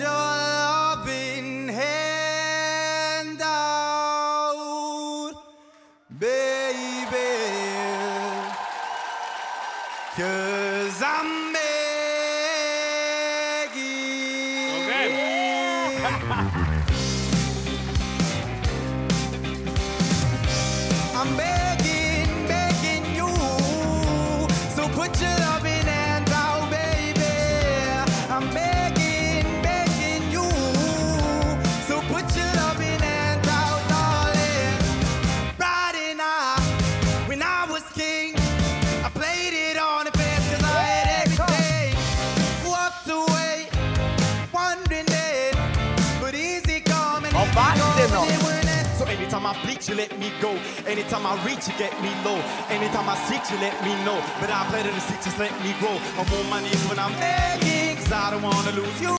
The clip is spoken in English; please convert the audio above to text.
your loving hand out, baby. Cause I'm begging. I'm begging, begging you. So put your anytime I bleach, you let me go. Anytime I reach, you get me low. Anytime I seek, you let me know. But I play to the seek, just let me grow. I'm on my knees when I'm begging, cause I don't wanna lose you.